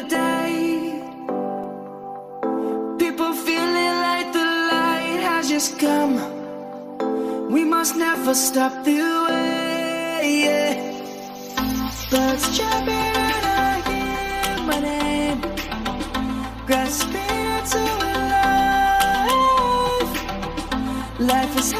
today. People feeling like the light has just come. We must never stop the way. Yeah. Birds chirping and I hear my name. Grasping into life. Life is.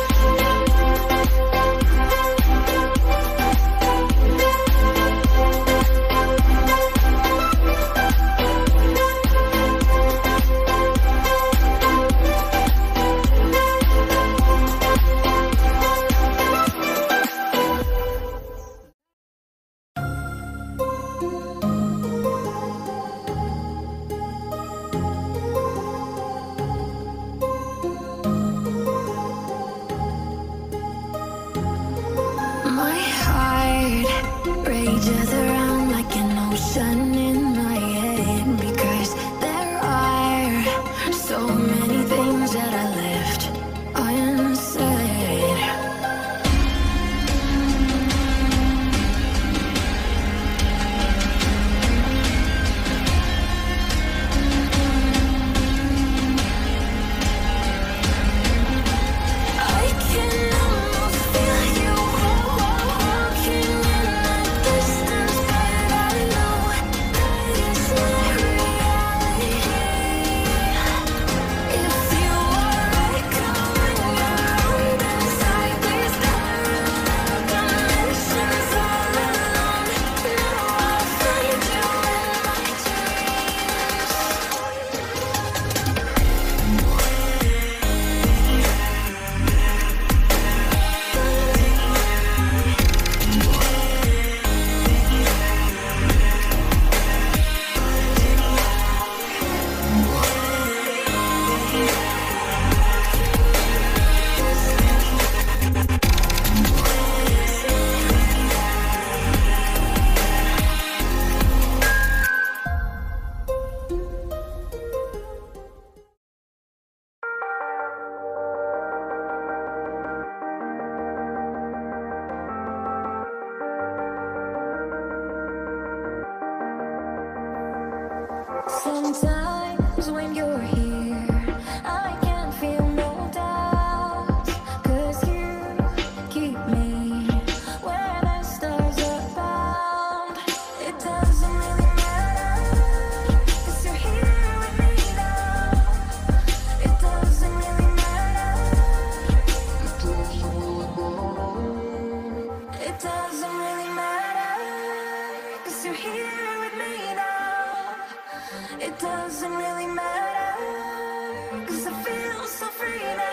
doesn't really matter. Cause I feel so free now.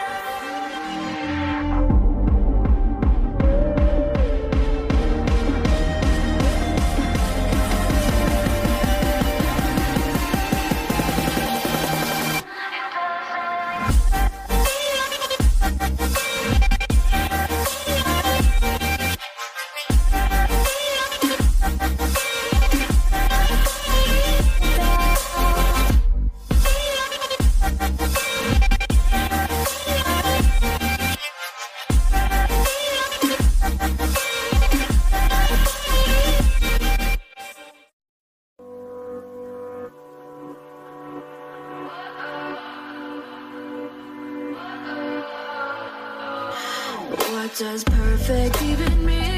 is perfect, even me.